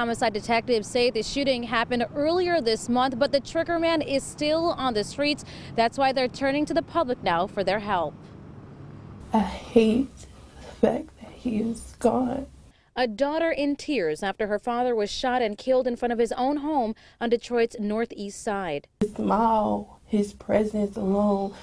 Homicide detectives say the shooting happened earlier this month, but the trigger man is still on the streets. That's why they're turning to the public now for their help. I hate the fact that he is gone. A daughter in tears after her father was shot and killed in front of his own home on Detroit's northeast side. His smile, his presence alone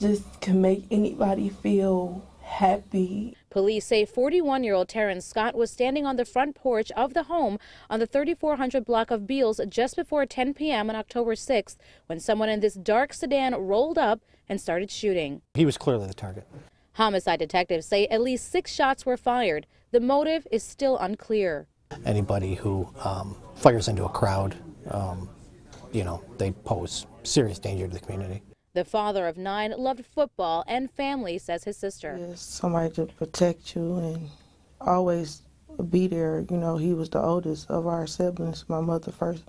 just can make anybody feel happy. Police say 41 year old Terrence Scott was standing on the front porch of the home on the 3400 block of Beals just before 10 p.m. on October 6th when someone in this dark sedan rolled up and started shooting. He was clearly the target. Homicide detectives say at least six shots were fired. The motive is still unclear. Anybody who um, fires into a crowd, um, you know, they pose serious danger to the community. The father of nine loved football and family, says his sister. Yes, somebody to protect you and always be there. You know, he was the oldest of our siblings, my mother first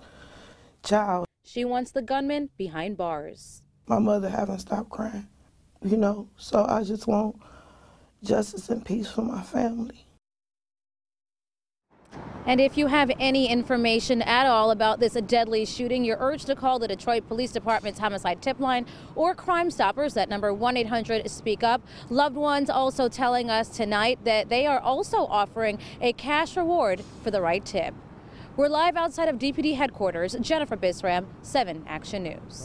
child. She wants the gunman behind bars. My mother haven't stopped crying, you know, so I just want justice and peace for my family. And if you have any information at all about this deadly shooting, you're urged to call the Detroit Police Department's homicide tip line or Crime Stoppers at number 1 800 Speak Up. Loved ones also telling us tonight that they are also offering a cash reward for the right tip. We're live outside of DPD headquarters. Jennifer Bisram, 7 Action News.